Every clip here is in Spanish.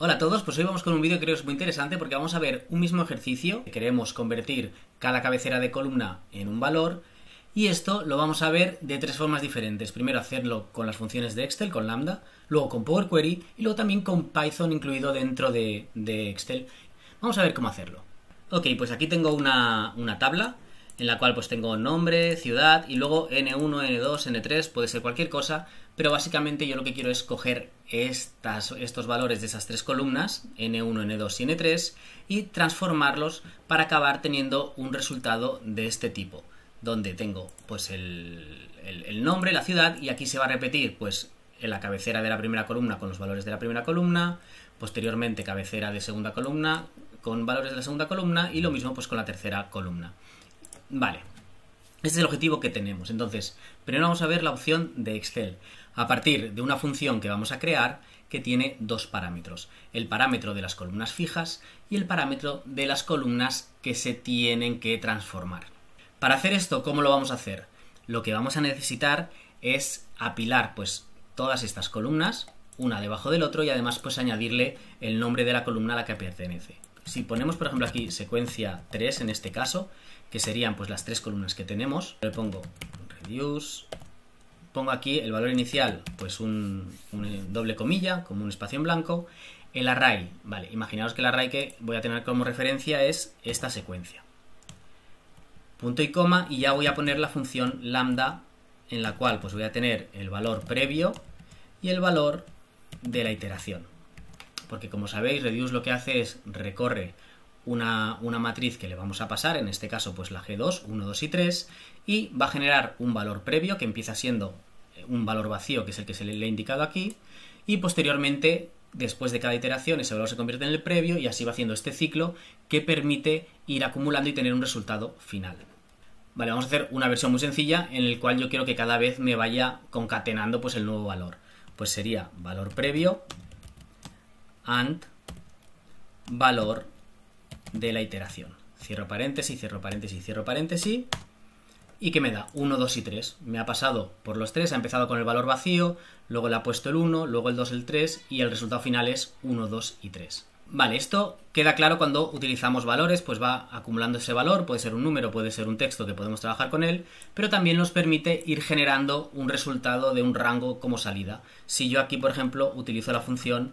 Hola a todos, pues hoy vamos con un vídeo que creo que es muy interesante porque vamos a ver un mismo ejercicio. Queremos convertir cada cabecera de columna en un valor y esto lo vamos a ver de tres formas diferentes. Primero hacerlo con las funciones de Excel, con Lambda, luego con Power Query y luego también con Python incluido dentro de, de Excel. Vamos a ver cómo hacerlo. Ok, pues aquí tengo una, una tabla en la cual pues tengo nombre, ciudad y luego N1, N2, N3, puede ser cualquier cosa, pero básicamente yo lo que quiero es coger estos valores de esas tres columnas, N1, N2 y N3, y transformarlos para acabar teniendo un resultado de este tipo, donde tengo pues el, el, el nombre, la ciudad, y aquí se va a repetir pues en la cabecera de la primera columna con los valores de la primera columna, posteriormente cabecera de segunda columna con valores de la segunda columna y lo mismo pues con la tercera columna. Vale. Este es el objetivo que tenemos. Entonces, primero vamos a ver la opción de Excel. A partir de una función que vamos a crear que tiene dos parámetros. El parámetro de las columnas fijas y el parámetro de las columnas que se tienen que transformar. Para hacer esto, ¿cómo lo vamos a hacer? Lo que vamos a necesitar es apilar pues todas estas columnas, una debajo del otro, y además pues añadirle el nombre de la columna a la que pertenece. Si ponemos, por ejemplo, aquí secuencia 3 en este caso, que serían pues las tres columnas que tenemos, le pongo reduce, pongo aquí el valor inicial, pues un, un, doble comilla, como un espacio en blanco, el array, vale, imaginaos que el array que voy a tener como referencia es esta secuencia. Punto y coma, y ya voy a poner la función lambda, en la cual pues voy a tener el valor previo y el valor de la iteración. Porque como sabéis, reduce lo que hace es recorre una, una, matriz que le vamos a pasar, en este caso pues la G2, 1, 2 y 3, y va a generar un valor previo que empieza siendo eh, un valor vacío, que es el que se le, ha indicado aquí, y posteriormente, después de cada iteración, ese valor se convierte en el previo y así va haciendo este ciclo que permite ir acumulando y tener un resultado final. Vale, vamos a hacer una versión muy sencilla en el cual yo quiero que cada vez me vaya concatenando pues el nuevo valor. Pues sería valor previo and valor de la iteración. Cierro paréntesis, cierro paréntesis, cierro paréntesis. ¿Y qué me da? 1, 2 y 3. Me ha pasado por los 3, ha empezado con el valor vacío, luego le ha puesto el 1, luego el 2, el 3 y el resultado final es 1, 2 y 3. Vale, esto queda claro cuando utilizamos valores, pues va acumulando ese valor, puede ser un número, puede ser un texto que podemos trabajar con él, pero también nos permite ir generando un resultado de un rango como salida. Si yo aquí, por ejemplo, utilizo la función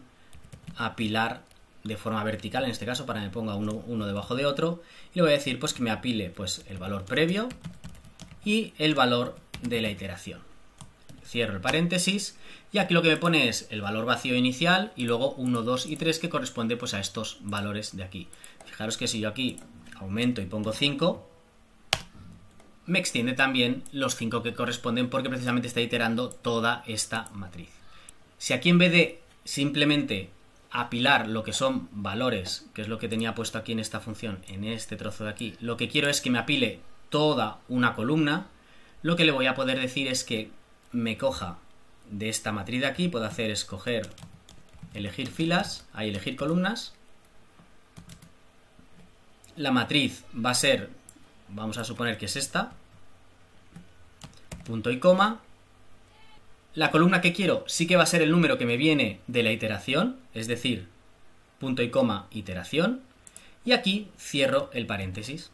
apilar de forma vertical, en este caso, para que me ponga uno, uno debajo de otro. Y le voy a decir pues que me apile pues, el valor previo y el valor de la iteración. Cierro el paréntesis y aquí lo que me pone es el valor vacío inicial y luego 1, 2 y 3 que corresponde pues, a estos valores de aquí. Fijaros que si yo aquí aumento y pongo 5, me extiende también los 5 que corresponden porque precisamente está iterando toda esta matriz. Si aquí en vez de simplemente apilar lo que son valores, que es lo que tenía puesto aquí en esta función, en este trozo de aquí, lo que quiero es que me apile toda una columna, lo que le voy a poder decir es que me coja de esta matriz de aquí, puedo hacer escoger, elegir filas, ahí elegir columnas, la matriz va a ser, vamos a suponer que es esta, punto y coma, la columna que quiero sí que va a ser el número que me viene de la iteración, es decir, punto y coma, iteración. Y aquí cierro el paréntesis.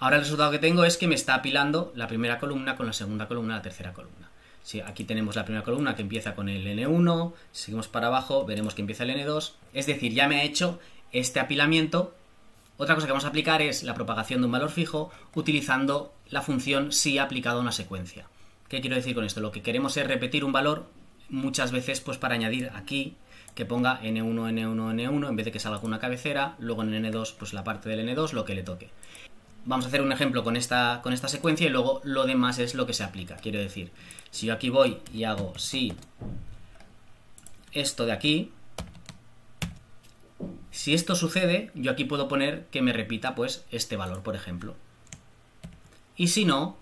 Ahora el resultado que tengo es que me está apilando la primera columna con la segunda columna, la tercera columna. Si aquí tenemos la primera columna que empieza con el N1, si seguimos para abajo veremos que empieza el N2, es decir, ya me ha hecho este apilamiento. Otra cosa que vamos a aplicar es la propagación de un valor fijo utilizando la función si aplicado a una secuencia. ¿Qué quiero decir con esto? Lo que queremos es repetir un valor muchas veces pues para añadir aquí que ponga N1, N1, N1 en vez de que salga con una cabecera, luego en N2 pues la parte del N2 lo que le toque. Vamos a hacer un ejemplo con esta, con esta secuencia y luego lo demás es lo que se aplica. Quiero decir, si yo aquí voy y hago si esto de aquí, si esto sucede, yo aquí puedo poner que me repita pues este valor, por ejemplo. Y si no,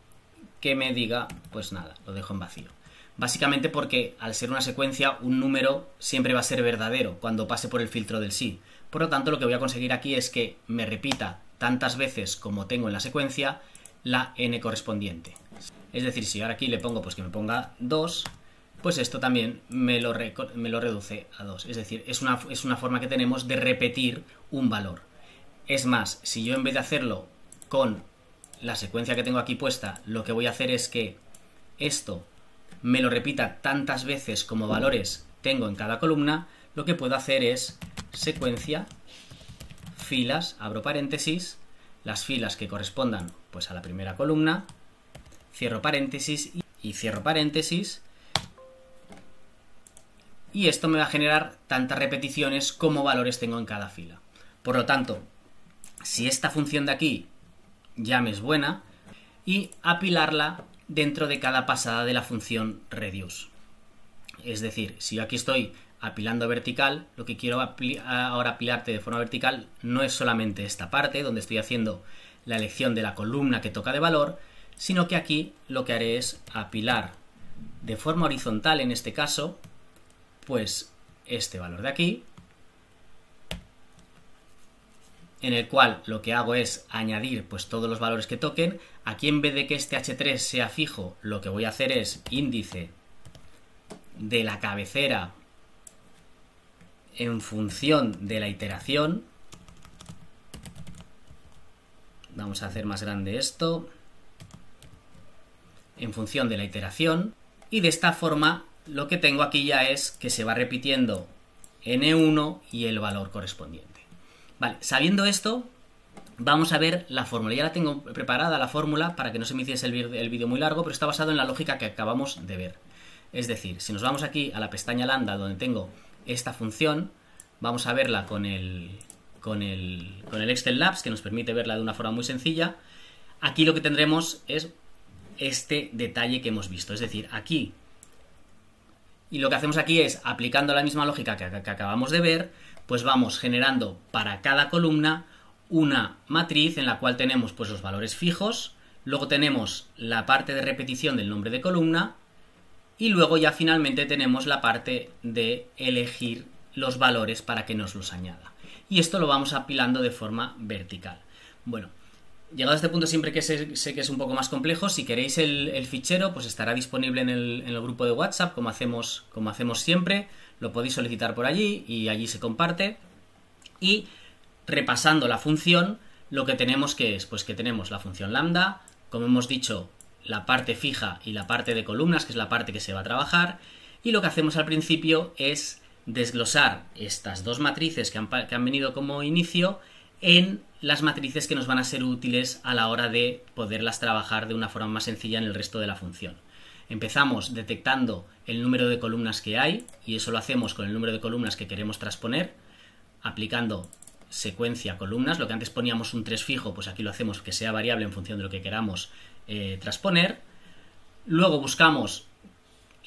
que me diga, pues nada, lo dejo en vacío. Básicamente porque al ser una secuencia, un número siempre va a ser verdadero cuando pase por el filtro del sí. Por lo tanto, lo que voy a conseguir aquí es que me repita tantas veces como tengo en la secuencia la n correspondiente. Es decir, si ahora aquí le pongo pues que me ponga 2, pues esto también me lo, reduce a 2. Es decir, es una, es una forma que tenemos de repetir un valor. Es más, si yo en vez de hacerlo con la secuencia que tengo aquí puesta, lo que voy a hacer es que esto me lo repita tantas veces como valores tengo en cada columna, lo que puedo hacer es secuencia, filas, abro paréntesis, las filas que correspondan pues a la primera columna, cierro paréntesis y cierro paréntesis, y esto me va a generar tantas repeticiones como valores tengo en cada fila. Por lo tanto, si esta función de aquí ya me es buena, y apilarla dentro de cada pasada de la función reduce. Es decir, si yo aquí estoy apilando vertical, lo que quiero ahora apilarte de forma vertical no es solamente esta parte donde estoy haciendo la elección de la columna que toca de valor, sino que aquí lo que haré es apilar de forma horizontal en este caso pues este valor de aquí, en el cual lo que hago es añadir pues todos los valores que toquen. Aquí en vez de que este H3 sea fijo, lo que voy a hacer es índice de la cabecera en función de la iteración. Vamos a hacer más grande esto. En función de la iteración. Y de esta forma lo que tengo aquí ya es que se va repitiendo n1 y el valor correspondiente. Vale, sabiendo esto, vamos a ver la fórmula. Ya la tengo preparada la fórmula para que no se me hiciese el vídeo muy largo, pero está basado en la lógica que acabamos de ver. Es decir, si nos vamos aquí a la pestaña lambda donde tengo esta función, vamos a verla con el, con el, con el Excel Labs que nos permite verla de una forma muy sencilla. Aquí lo que tendremos es este detalle que hemos visto. Es decir, aquí y lo que hacemos aquí es, aplicando la misma lógica que, acabamos de ver, pues vamos generando para cada columna una matriz en la cual tenemos pues los valores fijos, luego tenemos la parte de repetición del nombre de columna y luego ya finalmente tenemos la parte de elegir los valores para que nos los añada. Y esto lo vamos apilando de forma vertical. Bueno, Llegado a este punto, siempre que sé, que es un poco más complejo, si queréis el, fichero, pues estará disponible en el, grupo de WhatsApp, como hacemos, como hacemos siempre. Lo podéis solicitar por allí y allí se comparte. Y repasando la función, lo que tenemos que es, pues que tenemos la función lambda, como hemos dicho, la parte fija y la parte de columnas, que es la parte que se va a trabajar. Y lo que hacemos al principio es desglosar estas dos matrices que han, que han venido como inicio en las matrices que nos van a ser útiles a la hora de poderlas trabajar de una forma más sencilla en el resto de la función. Empezamos detectando el número de columnas que hay y eso lo hacemos con el número de columnas que queremos transponer, aplicando secuencia columnas, lo que antes poníamos un 3 fijo, pues aquí lo hacemos que sea variable en función de lo que queramos eh, transponer. Luego buscamos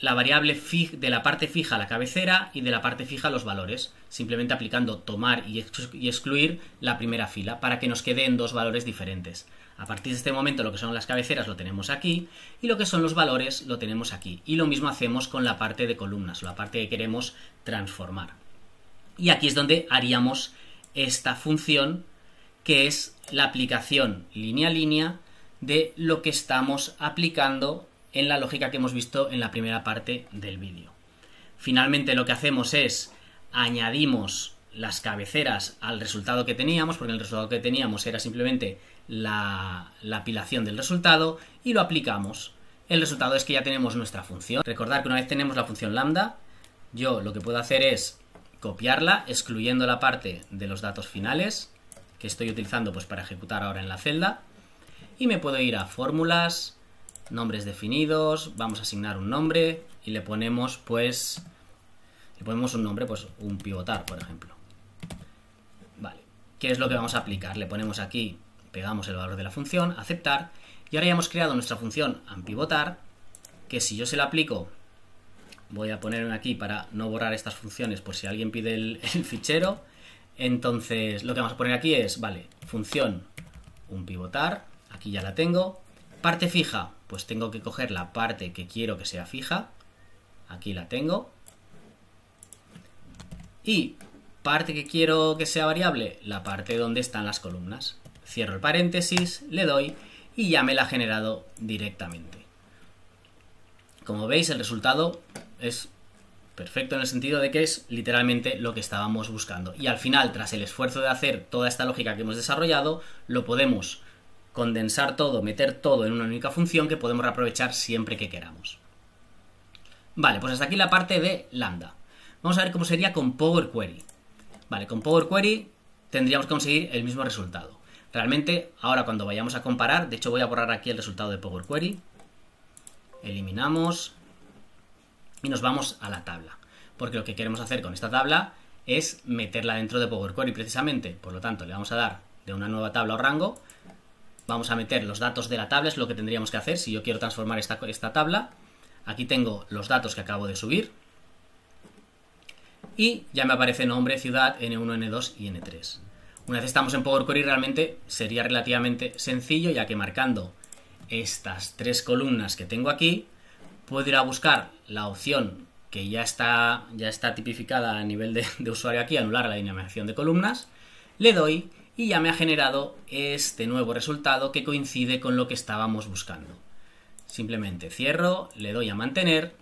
la variable de la parte fija a la cabecera y de la parte fija los valores, simplemente aplicando tomar y, excluir la primera fila para que nos queden dos valores diferentes. A partir de este momento lo que son las cabeceras lo tenemos aquí y lo que son los valores lo tenemos aquí. Y lo mismo hacemos con la parte de columnas, la parte que queremos transformar. Y aquí es donde haríamos esta función que es la aplicación línea a línea de lo que estamos aplicando en la lógica que hemos visto en la primera parte del vídeo. Finalmente lo que hacemos es añadimos las cabeceras al resultado que teníamos, porque el resultado que teníamos era simplemente la, la apilación del resultado, y lo aplicamos. El resultado es que ya tenemos nuestra función. Recordar que una vez tenemos la función lambda, yo lo que puedo hacer es copiarla, excluyendo la parte de los datos finales, que estoy utilizando pues, para ejecutar ahora en la celda, y me puedo ir a fórmulas, nombres definidos, vamos a asignar un nombre y le ponemos pues le ponemos un nombre, pues un pivotar, por ejemplo. Vale, ¿qué es lo que vamos a aplicar? Le ponemos aquí, pegamos el valor de la función, aceptar, y ahora ya hemos creado nuestra función pivotar, que si yo se la aplico, voy a ponerme aquí para no borrar estas funciones por si alguien pide el, el fichero, entonces lo que vamos a poner aquí es, vale, función un pivotar, aquí ya la tengo, parte fija, pues tengo que coger la parte que quiero que sea fija. Aquí la tengo. Y parte que quiero que sea variable, la parte donde están las columnas. Cierro el paréntesis, le doy y ya me la ha generado directamente. Como veis, el resultado es perfecto en el sentido de que es literalmente lo que estábamos buscando. Y al final, tras el esfuerzo de hacer toda esta lógica que hemos desarrollado, lo podemos condensar todo, meter todo en una única función que podemos reaprovechar siempre que queramos. Vale, pues hasta aquí la parte de lambda. Vamos a ver cómo sería con Power Query. Vale, con Power Query tendríamos que conseguir el mismo resultado. Realmente, ahora cuando vayamos a comparar, de hecho voy a borrar aquí el resultado de Power Query. Eliminamos y nos vamos a la tabla. Porque lo que queremos hacer con esta tabla es meterla dentro de Power Query precisamente. Por lo tanto, le vamos a dar de una nueva tabla o rango Vamos a meter los datos de la tabla, es lo que tendríamos que hacer si yo quiero transformar esta, esta tabla. Aquí tengo los datos que acabo de subir. Y ya me aparece nombre, ciudad, N1, N2 y N3. Una vez estamos en Power Query realmente sería relativamente sencillo ya que marcando estas tres columnas que tengo aquí puedo ir a buscar la opción que ya está, ya está tipificada a nivel de, usuario aquí, anular la alineación de columnas, le doy y ya me ha generado este nuevo resultado que coincide con lo que estábamos buscando. Simplemente cierro, le doy a mantener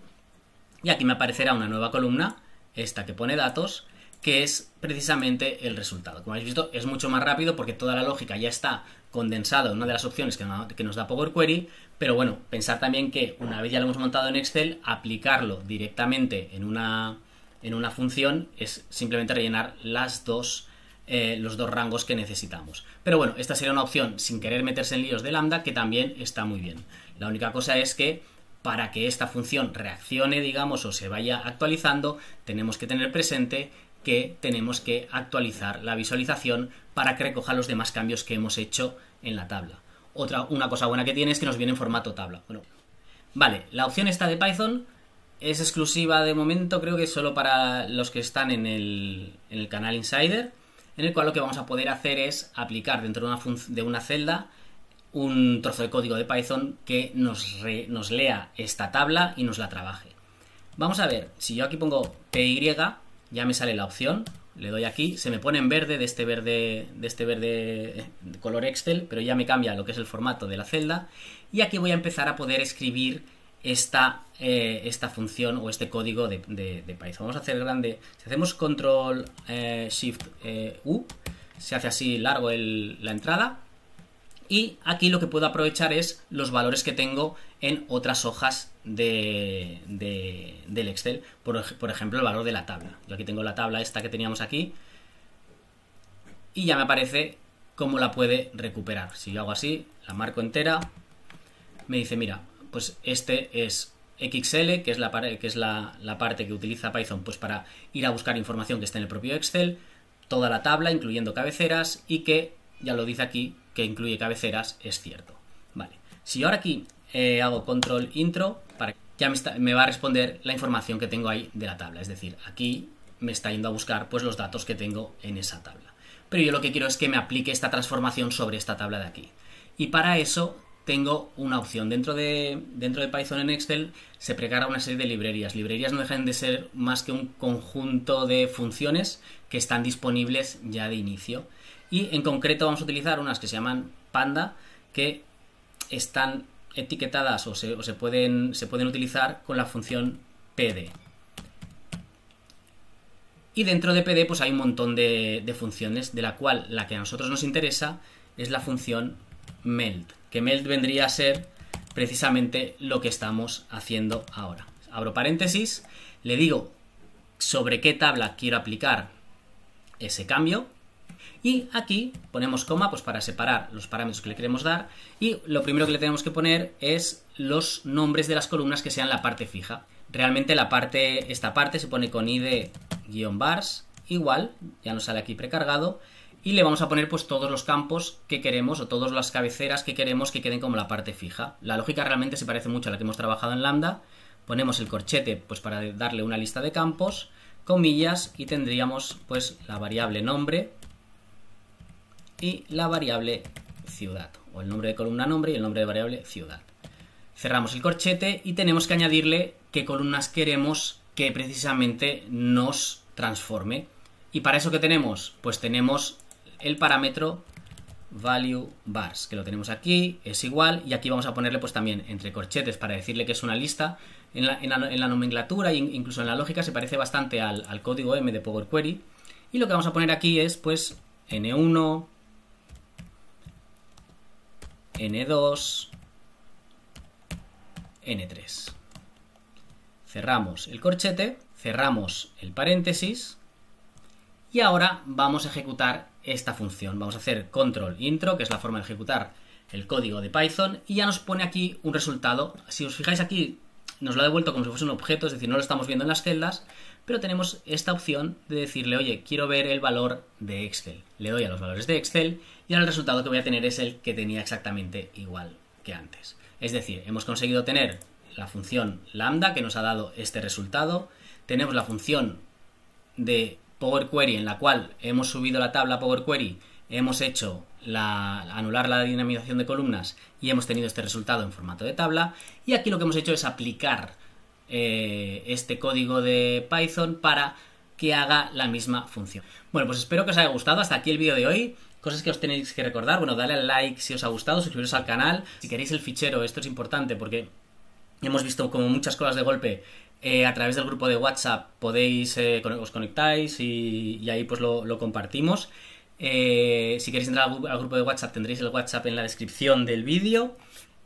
y aquí me aparecerá una nueva columna, esta que pone datos, que es precisamente el resultado. Como habéis visto, es mucho más rápido porque toda la lógica ya está condensada en una de las opciones que nos da Power Query, pero bueno, pensar también que una vez ya lo hemos montado en Excel, aplicarlo directamente en una, en una función es simplemente rellenar las dos eh, los dos rangos que necesitamos. Pero bueno, esta sería una opción sin querer meterse en líos de lambda que también está muy bien. La única cosa es que para que esta función reaccione, digamos, o se vaya actualizando, tenemos que tener presente que tenemos que actualizar la visualización para que recoja los demás cambios que hemos hecho en la tabla. Otra, una cosa buena que tiene es que nos viene en formato tabla. Bueno, vale, la opción esta de Python es exclusiva de momento, creo que solo para los que están en el, en el canal Insider en el cual lo que vamos a poder hacer es aplicar dentro de una, celda un trozo de código de Python que nos, nos lea esta tabla y nos la trabaje. Vamos a ver, si yo aquí pongo PY, ya me sale la opción, le doy aquí, se me pone en verde de este verde de este verde de color Excel, pero ya me cambia lo que es el formato de la celda y aquí voy a empezar a poder escribir esta, eh, esta función o este código de, Python. Vamos a hacer grande. Si hacemos control eh, shift eh, U, se hace así largo la entrada. Y aquí lo que puedo aprovechar es los valores que tengo en otras hojas de, del Excel. Por, por, ejemplo, el valor de la tabla. Yo aquí tengo la tabla esta que teníamos aquí. Y ya me aparece cómo la puede recuperar. Si yo hago así, la marco entera, me dice, mira, pues este es XL, que es, la, que, es la, parte que utiliza Python pues para ir a buscar información que está en el propio Excel, toda la tabla, incluyendo cabeceras, y que, ya lo dice aquí, que incluye cabeceras, es cierto. Vale. Si yo ahora aquí eh, hago control intro, para, ya me, me, va a responder la información que tengo ahí de la tabla. Es decir, aquí me está yendo a buscar pues, los datos que tengo en esa tabla. Pero yo lo que quiero es que me aplique esta transformación sobre esta tabla de aquí. Y para eso tengo una opción. Dentro de, dentro de Python en Excel se precarga una serie de librerías. Librerías no dejan de ser más que un conjunto de funciones que están disponibles ya de inicio. Y en concreto vamos a utilizar unas que se llaman Panda, que están etiquetadas o se, pueden, se pueden utilizar con la función PD. Y dentro de PD pues hay un montón de, de funciones, de la cual la que a nosotros nos interesa es la función meld que meld vendría a ser precisamente lo que estamos haciendo ahora. Abro paréntesis, le digo sobre qué tabla quiero aplicar ese cambio y aquí ponemos coma pues para separar los parámetros que le queremos dar y lo primero que le tenemos que poner es los nombres de las columnas que sean la parte fija. Realmente la parte, esta parte se pone con id-bars igual, ya nos sale aquí precargado y le vamos a poner pues todos los campos que queremos o todas las cabeceras que queremos que queden como la parte fija. La lógica realmente se parece mucho a la que hemos trabajado en lambda. Ponemos el corchete pues para darle una lista de campos, comillas y tendríamos pues la variable nombre y la variable ciudad o el nombre de columna nombre y el nombre de variable ciudad. Cerramos el corchete y tenemos que añadirle qué columnas queremos que precisamente nos transforme. Y para eso que tenemos, pues tenemos el parámetro value bars, que lo tenemos aquí, es igual, y aquí vamos a ponerle pues también entre corchetes para decirle que es una lista. En la, en la, nomenclatura e incluso en la lógica se parece bastante al, al, código M de Power Query. Y lo que vamos a poner aquí es pues N1, N2, N3. Cerramos el corchete, cerramos el paréntesis y ahora vamos a ejecutar esta función. Vamos a hacer control intro, que es la forma de ejecutar el código de Python, y ya nos pone aquí un resultado. Si os fijáis aquí, nos lo ha devuelto como si fuese un objeto, es decir, no lo estamos viendo en las celdas, pero tenemos esta opción de decirle, oye, quiero ver el valor de Excel. Le doy a los valores de Excel y ahora el resultado que voy a tener es el que tenía exactamente igual que antes. Es decir, hemos conseguido tener la función lambda que nos ha dado este resultado, tenemos la función de Power Query en la cual hemos subido la tabla Power Query, hemos hecho la, anular la dinamización de columnas y hemos tenido este resultado en formato de tabla. Y aquí lo que hemos hecho es aplicar eh, este código de Python para que haga la misma función. Bueno, pues espero que os haya gustado. Hasta aquí el vídeo de hoy. Cosas que os tenéis que recordar. Bueno, dale al like si os ha gustado, suscribiros al canal. Si queréis el fichero, esto es importante porque hemos visto como muchas cosas de golpe eh, a través del grupo de WhatsApp podéis, eh, os conectáis y, ahí pues lo, compartimos. Eh, si queréis entrar al, grupo de WhatsApp tendréis el WhatsApp en la descripción del vídeo.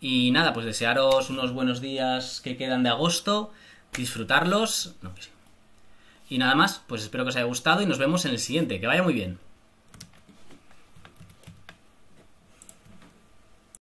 Y nada, pues desearos unos buenos días que quedan de agosto, disfrutarlos. Y nada más, pues espero que os haya gustado y nos vemos en el siguiente. Que vaya muy bien.